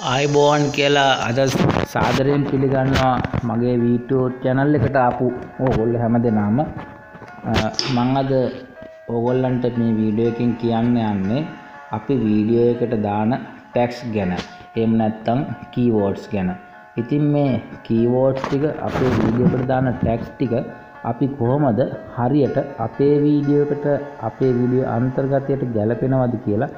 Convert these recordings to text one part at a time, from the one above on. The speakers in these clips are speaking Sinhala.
ආයිබෝවන් කියලා අද සාදරයෙන් පිළිගන්නවා මගේ වීටෝ චැනල් එකට ආපු ඕගොල්ල හැම දෙනාම මං අද ඕගොල්ලන්ට මේ වීඩියෝ එකකින් කියන්න යන්නේ අපි වීඩියෝ එකට දාන ටැක්ස් ගැන. එහෙම නැත්තම් කීවෝඩ්ස් ගැන. ඉතින් මේ කීවෝඩ්ස් ටික අපේ වීඩියෝ එකට දාන ටැක්ස් ටික අපි කොහොමද හරියට අපේ වීඩියෝ එකට අපේ වීඩියෝ අන්තර්ගතයට ගැලපෙනවද කියලා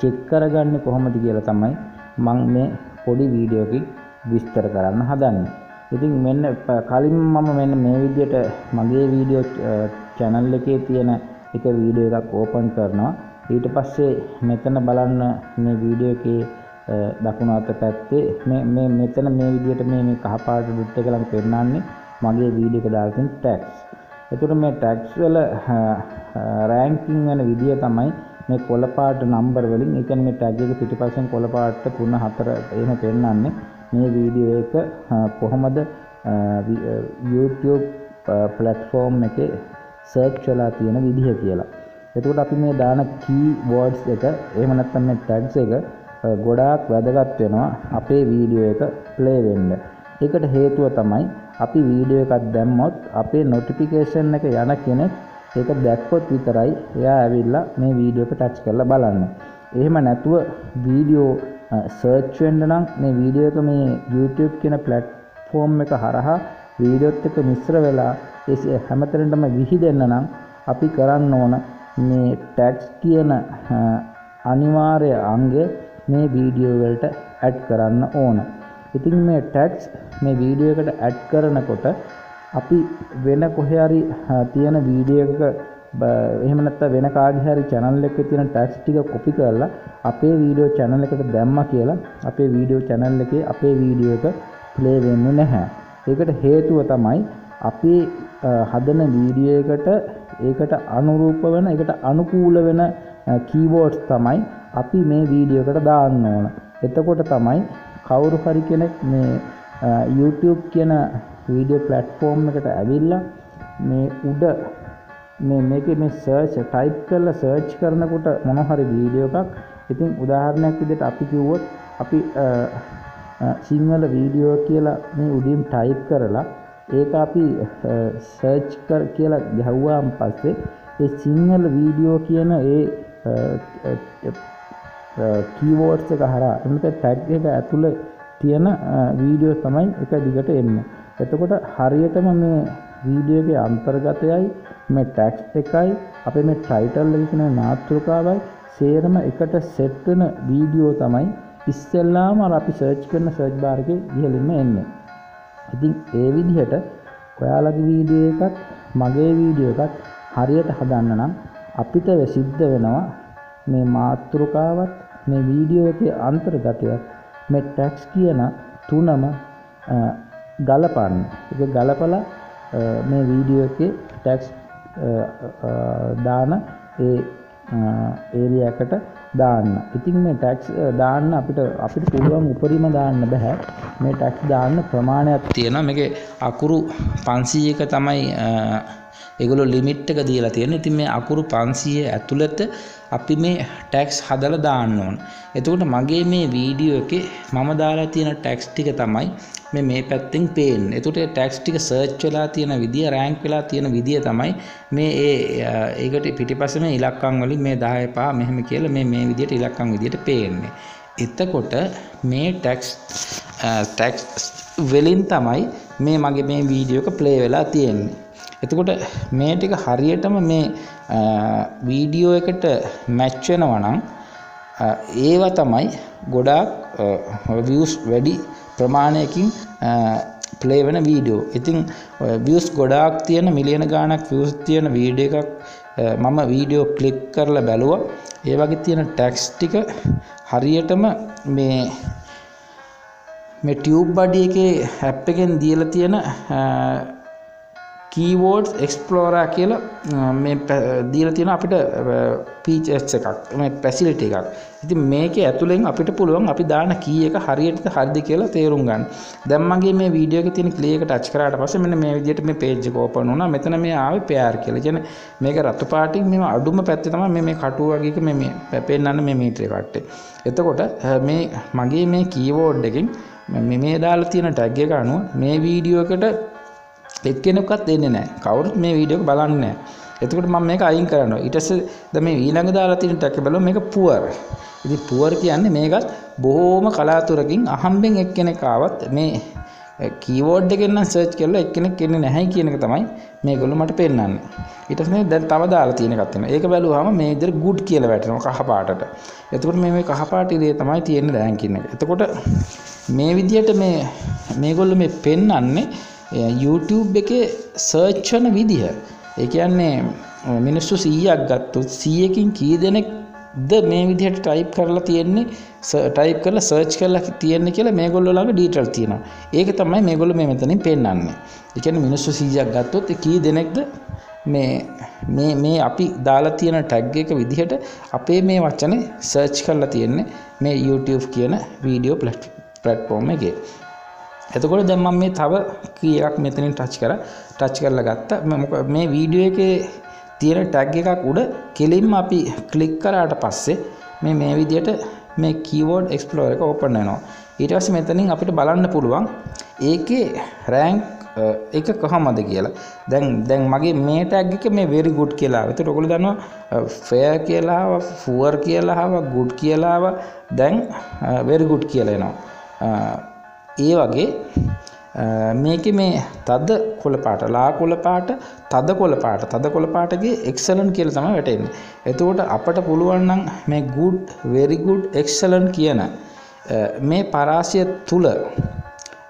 චෙක් කරගන්නේ කොහොමද කියලා තමයි මං මේ පොඩි වීඩියෝකින් විස්තර කරන්න හදන්නේ. ඉතින් මෙන්න කලින් මම මෙන්න මේ විදියට මගේ වීඩියෝ channel එකේ තියෙන එක වීඩියෝ එකක් ඕපන් කරනවා. ඊට පස්සේ මෙතන බලන්න මේ වීඩියෝ එකේ දකුණු අත පැත්තේ මේ මේ මෙතන මේ විදියට මේ මේ කහ පාට ඩොට් එක ළඟ පෙන්නන්නේ මගේ වීඩියෝ එක දාලා තියෙන ටැග්ස්. එතකොට මේ ටැග්ස් වල රෑන්කින් වෙන විදිය තමයි මේ කොළ පාට නම්බර් වලින් ඒ කියන්නේ මේ ටැග් එක පිටිපස්සෙන් කොළ පාට 3 4 එහෙම පෙන්නන්නේ මේ වීඩියෝ එක කොහොමද YouTube platform එකේ search වෙලා තියෙන විදිහ කියලා. එතකොට අපි මේ දාන keywords එක එහෙම නැත්නම් මේ tags එක ගොඩාක් වැදගත් වෙනවා අපේ වීඩියෝ එක play වෙන්න. ඒකට හේතුව තමයි අපි වීඩියෝ එකක් දැම්මොත් අපේ notification එක යන කෙනෙක් ඒක දැක්කොත් විතරයි එයා ඇවිල්ලා මේ වීඩියෝ එක ටච් කරලා බලන්නේ. එහෙම නැතුව වීඩියෝ සර්ච් වෙන්න නම් මේ වීඩියෝ එක මේ YouTube කියන platform එක හරහා වීඩියෝත් එක්ක මිශ්‍ර වෙලා ඒ හැමතැනටම විහිදෙන්න නම් අපි කරන්න ඕන මේ ටැග්ස් කියන අනිවාර්ය අංගය මේ වීඩියෝ වලට ඇඩ් කරන්න ඕන. ඉතින් මේ ටැග්ස් මේ වීඩියෝ එකට ඇඩ් කරනකොට අපි වෙන කොහේ හරි තියෙන වීඩියෝ එකක එහෙම නැත්නම් වෙන කාගේ හරි channel එකේ තියෙන ටැග්ස් ටික කොපි කරලා අපේ වීඩියෝ channel එකට දැම්මා කියලා අපේ වීඩියෝ channel එකේ අපේ වීඩියෝ එක play වෙන්නේ නැහැ. ඒකට හේතුව තමයි අපි හදන වීඩියෝ එකට ඒකට අනුරූප වෙන ඒකට අනුකූල වෙන කීවෝඩ්ස් තමයි අපි මේ වීඩියෝ එකට දාන්න ඕන. එතකොට තමයි කවුරු හරි කෙනෙක් මේ YouTube කියන වීඩියෝ ප්ලට්ෆෝර්ම් එකට ඇවිල්ලා මේ උඩ මේ මේකේ මේ සර්ච් ටයිප් කරලා සර්ච් කරනකොට මොන හරි වීඩියෝ එකක්. ඉතින් උදාහරණයක් විදිහට අපි කිව්වොත් අපි සිංහල වීඩියෝ කියලා මේ උඩින් ටයිප් කරලා ඒක අපි සර්ච් කර කියලා ගැහුවාන් පස්සේ ඒ සිංහල වීඩියෝ කියන ඒ කීවෝඩ්ස් එක හරහා එතන ටැග් එක ඇතුළේ තියෙන වීඩියෝ තමයි එක දිගට එන්නේ. එතකොට හරියටම මේ වීඩියෝ එකේ අන්තර්ගතයයි මේ ටැක්ස් එකයි අපේ මේ ටයිටල් එකේ තියෙන මාතෘකාවයි සේරම එකට සෙට් වෙන වීඩියෝ තමයි ඉස්සෙල්ලාම අර අපි සර්ච් කරන සර්ච් බාර් එකේ ඉහළින්ම එන්නේ. ඉතින් ඒ විදිහට ඔයාලගේ වීඩියෝ එකත් මගේ වීඩියෝ එකත් හරියට හදන්න නම් අපිට සිද්ධ වෙනවා මේ මාතෘකාවත් මේ වීඩියෝ එකේ අන්තර්ගතයත් මේ ටැක්ස් කියන තුනම ගලපන්න. ඒක ගලපලා මේ වීඩියෝ එකේ ටැක්ස් දාන ඒ ඒරියා එකට දාන්න. ඉතින් මේ ටැක්ස් දාන්න අපිට අපිට පුළුවන් උපරිම දාන්න බෑ. මේ ටැක්ස් දාන්න ප්‍රමාණයක් තියෙනවා. මේකේ අකුරු 500ක තමයි ඒගොල්ලෝ ලිමිට් එක දීලා තියෙනවා. ඉතින් මේ අකුරු 500 ඇතුළත අපි මේ ටැක්ස් හදලා දාන්න ඕන. එතකොට මගේ මේ වීඩියෝ එකේ මම දාලා තියෙන ටැක්ස් ටික තමයි මේ මේ පැත්තෙන් පේන්නේ. එතකොට ඒ ටැක්ස් ටික සර්ච් වෙලා තියෙන විදිය, රෑන්ක් වෙලා තියෙන විදිය තමයි මේ ඒ ඒකට පිටිපස්සේ මේ ඉලක්කම් වලින් මේ 10 පහ මෙහෙම කියලා මේ මේ විදියට ඉලක්කම් විදියට පේන්නේ. එතකොට මේ ටැක්ස් ටැක්ස් වලින් තමයි මේ මගේ මේ වීඩියෝ එක ප්ලේ වෙලා තියෙන්නේ. එතකොට මේ ටික හරියටම මේ වීඩියෝ එකට මැච් වෙනවා නම් ඒවා තමයි ගොඩාක් views වැඩි ප්‍රමාණයකින් ප්ලේ වෙන වීඩියෝ. ඉතින් views ගොඩාක් තියෙන මිලියන ගාණක් views තියෙන වීඩියෝ එකක් මම වීඩියෝ ක්ලික් කරලා බැලුවා. ඒ වගේ තියෙන ටැක්ස් ටික හරියටම මේ මේ ටියුබ් බඩි එකේ ඇප් එකෙන් දීලා තියෙන කීවෝඩ් එක්ස්පලෝරා කියලා මේ දීල තියෙන අපිට පීචස් එකක් මේ පැසිලිට එකක්. ඉති මේක ඇතුළෙන් අපිට පුළුවන් අපි දාන කිය එක හරියට හරිදි කියලා තේරුම් ගන්න. දැම්මගේ මේ වීඩියෝක තියෙන කලියකට ටච් කරාට පස්සේ මෙන්න මේ විදිහට මේ පේජ් එක ඕපන් වුණා. මෙතන මේ ආවේ පෙයාර් කියලා. කියන්නේ මේක රතු පාටින් මේ අඩුම පැත්තේ තමයි මේ මේ කටුව වගේ මේ මේ පෙන්නන්න මේ මීටරේ කට්ටේ. එතකොට මේ මගේ මේ කීවෝඩ් එකෙන් මේ දාලා තියෙන ටැග් එක අනුව මේ වීඩියෝ එකට එක්කෙනෙක්වත් දෙන්නේ නැහැ. කවුරුත් මේ වීඩියෝ එක බලන්නේ නැහැ. එතකොට මම මේක අයින් කරනවා. ඊට පස්සේ දැන් මේ ඊළඟ දාලා තියෙන ටැක් එක බලමු මේක පුවර්. ඉතින් පුවර් කියන්නේ මේකත් බොහොම කලාතුරකින් අහම්බෙන් එක්කෙනෙක් ආවත් මේ කීවෝඩ් එකෙන් නම් සර්ච් කරලා එක්කෙනෙක් එන්නේ නැහැ කියන එක තමයි මේගොල්ලෝ මට පෙන්වන්නේ. ඊට පස්සේ දැන් තව දාලා තියෙන එකක් තියෙනවා. ඒක බැලුවාම මේ විදිහට good කියලා වැටෙනවා කහ පාටට. එතකොට මේ මේ කහ පාට ඉරේ තමයි තියෙන්නේ රෑන්කින් එක. එතකොට මේ විදිහට මේ මේගොල්ලෝ මේ පෙන්වන්නේ YouTube එකේ සර්ච් වන විදිහ. ඒ කියන්නේ මිනිස්සු 100ක් ගත්තොත් 100කින් කී දෙනෙක්ද මේ විදිහට ටයිප් කරලා තියෙන්නේ ටයිප් කරලා සර්ච් කරලා තියෙන්නේ කියලා මේගොල්ලෝ ළඟ ඩීටේල් තියෙනවා. ඒක තමයි මේගොල්ලෝ මේ මෙතනින් පෙන්වන්නේ. ඒ කියන්නේ මිනිස්සු 100ක් ගත්තොත් කී දෙනෙක්ද මේ මේ මේ අපි දාලා තියෙන ටැග් එක විදිහට අපේ මේ වචනේ සර්ච් කරලා තියෙන්නේ මේ YouTube කියන වීඩියෝ ප්ලැට්ෆෝම් එකේ. එතකොට දැන් මම මේ තව කීයක් මෙතනින් ටච් කරා ටච් කරලා ගත්තා මේ වීඩියෝ එකේ තියෙන ටැග් එකක් උඩ කෙලින්ම අපි ක්ලික් කරාට පස්සේ මේ මේ විදිහට මේ කීවෝඩ් එක්ස්ප්ලෝරර් එක ඕපන් වෙනවා ඊට පස්සේ මෙතනින් අපිට බලන්න පුළුවන් ඒකේ රෑන්ක් එක කොහමද කියලා දැන් දැන් මගේ මේ ටැග් එක මේ very good කියලා ආවා. ඒතකොට ඔයගොල්ලෝ දන්නවා fair කියලා ආවා, poor කියලා ආවා, good කියලා ආවා. දැන් very good කියලා එනවා. ඒ වගේ මේක මේ තද කොළ පාට ලා කොළ පාට තද කොළ පාට තද කොළ පාටගේ එක්සලන් කියල තම වැටෙන්නේ. එතකොට අපට පුළුවන්නම් මේ ගුඩ් වෙරිගුඩ් එක්සලන් කියන මේ පරාසය තුළ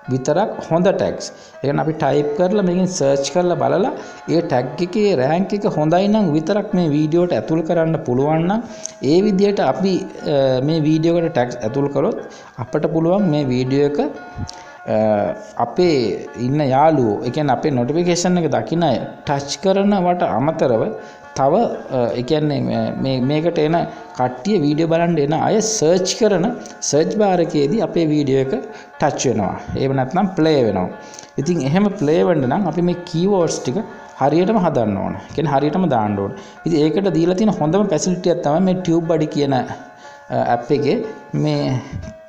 විතරක් හොඳ ටැක්ස් එන අපි ටයිප් කරලා මේකින් සර්ච් කරලා බලලා ඒ ටැග් එකේ රෑන්ක් එක හොඳයි නම් විතරක් මේ වීඩියෝට ඇතුල් කරන්න පුළුවන් නම් ඒ විදිහට අපි මේ වීඩියෝකට ටැක්ස් ඇතුල් කරොත් අපට පුළුවන් මේ වීඩියෝ එක අපේ ඉන්න යාළුවෝ ඒ කියන්නේ අපේ නොටිෆිකේෂන් එක දකින අය ටච් කරනවට අමතරව තව එකන්නේ මේකට එන කට්ටිය වීඩියෝ බලන්න එන අය සර්ච් කරන සර්ච් භාරකයේදී අපේ වීඩියෝ එක ටච් වෙනවා. ඒ නැත්නම් ප්ලේ වෙනවා. ඉතින් එහෙම ප්ලේ වෙන්න නම් අපි මේ කීවෝඩ්ස් ටික හරියටම හදන්න ඕන. කියන්නේ හරියටම දාන්න ඕන. ඉතින් ඒකට දීලා තියෙන හොඳම ෆැසිලිටියක් තමයි මේ ටියුබ් බඩි කියන ඇප් එකේ මේ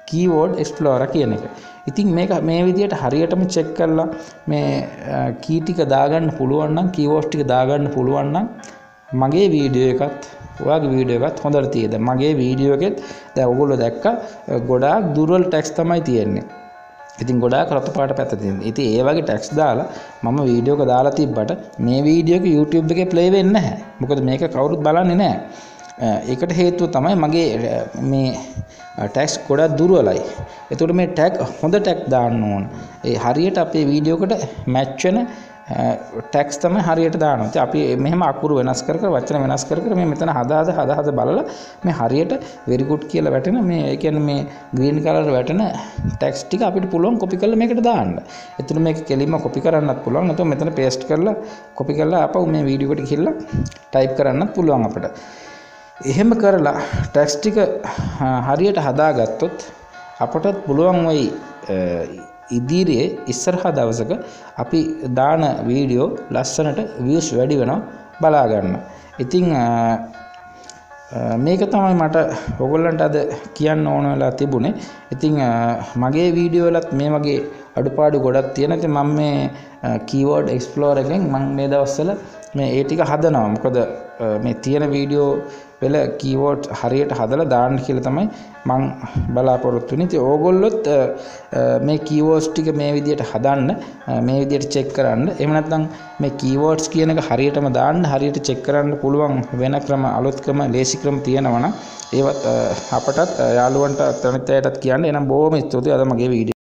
කීවෝඩ් එක්ස්ප්ලෝරර් කියන එක. ඉතින් මේක මේ විදිහට හරියටම චෙක් කරලා මේ කී ටික දාගන්න පුළුවන් නම් කීවෝඩ්ස් ටික දාගන්න පුළුවන් නම් මගේ වීඩියෝ එකත් ඔයාගේ වීඩියෝ එකත් හොඳට තියෙද? මගේ වීඩියෝ එකෙත් දැන් ඔයගොල්ලෝ දැක්ක ගොඩාක් දුර්වල ටැක්ස් තමයි තියෙන්නේ. ඉතින් ගොඩාක් රතු පාට පැත්ත තියෙනවා ඉතින් ඒ වගේ ටැක්ස් දාලා මම වීඩියෝ එක දාලා තිබ්බට මේ වීඩියෝ එක YouTube එකේ ප්ලේ වෙන්නේ නැහැ. මොකද මේක කවුරුත් බලන්නේ නැහැ. ඒකට හේතුව තමයි මගේ මේ ටැක්ස් ගොඩක් දුර්වලයි. එතකොට මේ ටැග් හොඳ ටැග් දාන්න ඕන. ඒ හරියට අපේ වීඩියෝකට මැච් වෙන ටැක්ස් තමයි හරියට දානවා. ඉතින් අපි මෙහෙම අකුරු වෙනස් කර කර වචන වෙනස් කර කර මේ මෙතන හදා හදා හදා හදා බලලා මේ හරියට very good කියලා වැටෙන මේ ඒ කියන්නේ මේ green color වැටෙන ටැක්ස් ටික අපිට පුළුවන් copy කරලා මේකට දාන්න. එතන මේක කෙලින්ම copy කරන්නත් පුළුවන්. නැත්නම් මෙතන paste කරලා copy කරලා ආපහු මේ වීඩියෝ එකට ගිහිල්ලා type කරන්නත් පුළුවන් අපිට. එහෙම කරලා ටැක්ස් ටික හරියට හදාගත්තොත් අපටත් පුළුවන් වෙයි ඉදිරියේ ඉස්සරහා දවසක අපි දාන වීඩියෝ ලස්සනට වියස් වැඩි වෙනවා බලාගන්න. ඉතිං මේක තමයි මට ඔගොල්ලන්ට අද කියන්න ඕන වෙලා තිබුණේ. ඉතිං මගේ වීඩියෝලත් මේ වගේ අඩුපාඩු ගොඩක් තියෙනති මම මේ කීවෝඩ් එක්ස්පලෝර එකෙන් මං මේ දවස්සල මේ ඒ ටික හදනවා. මොකද මේ තියෙන වීඩියෝ වෙල කීවෝඩ් හරියට හදලා දාන්න කියලා තමයි මං බලාපොරොත්තු වෙන්නේ. ඉතින් ඕගොල්ලොත් මේ කීවෝඩ්ස් ටික මේ විදිහට හදන්න මේ විදිහට චෙක් කරන්න. එහෙම නැත්නම් මේ කීවෝඩ්ස් කියන එක හරියටම දාන්න හරියට චෙක් කරන්න පුළුවන් වෙන ක්‍රම අලුත් ක්‍රම ලේසි ක්‍රම තියෙනවා නම් ඒවත් අපටත් යාළුවන්ට තනිත් අයටත් කියන්න. එහෙනම් බොහොම ස්තුතියි අද මගේ වීඩියෝ